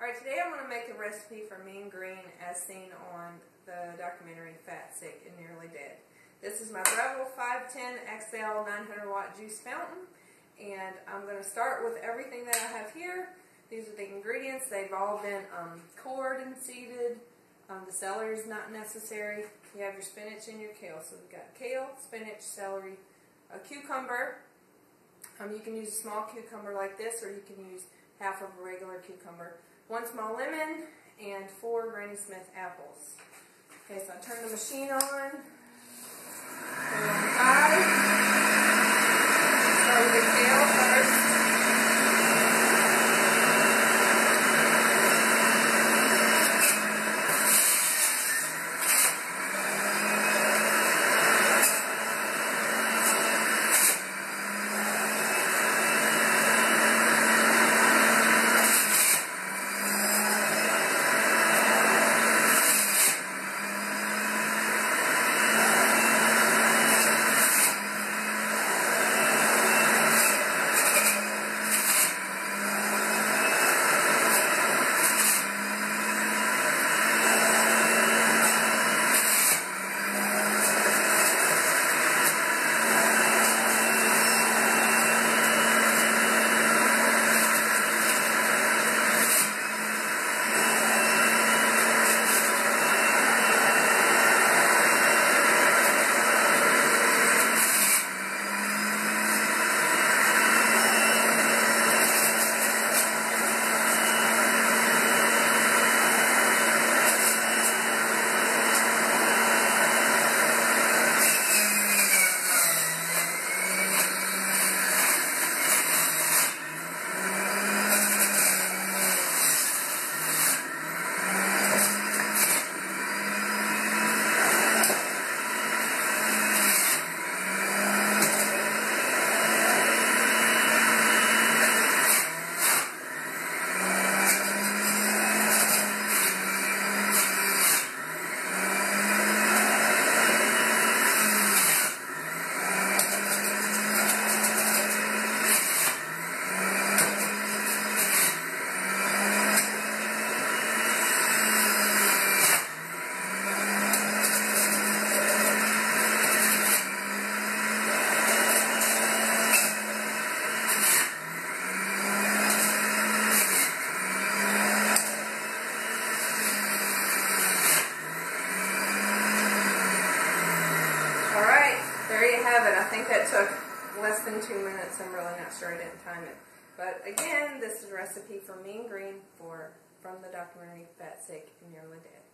Alright, today I'm going to make a recipe for mean green as seen on the documentary Fat, Sick, and Nearly Dead. This is my Breville 510 XL 900 watt juice fountain and I'm going to start with everything that I have here. These are the ingredients. They've all been um, cored and seeded. Um, the celery is not necessary. You have your spinach and your kale. So we've got kale, spinach, celery, a cucumber. Um, you can use a small cucumber like this or you can use half of a regular cucumber one small lemon, and four Granny Smith apples. Okay, so I turn the machine on. Took less than two minutes. I'm really not sure I didn't time it. But again, this is a recipe for mean green for from the documentary Fat, Sick, and Nearly Dead.